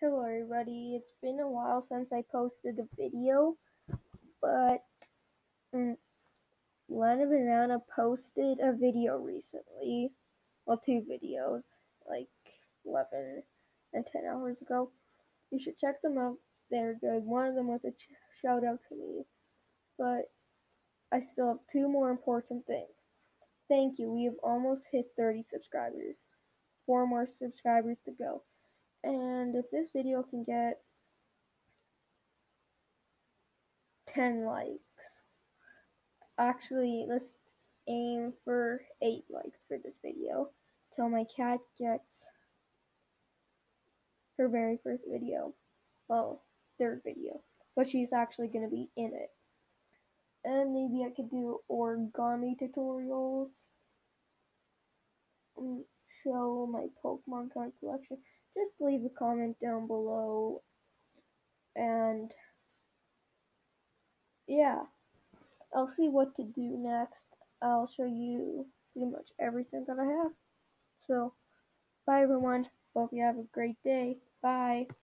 Hello everybody, it's been a while since I posted a video, but mm, Lana Banana posted a video recently, well two videos, like 11 and 10 hours ago. You should check them out, they're good. One of them was a ch- shout out to me, but I still have two more important things. Thank you, we have almost hit 30 subscribers, four more subscribers to go. And if this video can get 10 likes, actually, let's aim for 8 likes for this video till my cat gets her very first video. Well, third video. But she's actually going to be in it. And maybe I could do origami tutorials. And show my Pokemon card collection just leave a comment down below. And yeah, I'll see what to do next. I'll show you pretty much everything that I have. So, bye everyone. Hope you have a great day. Bye.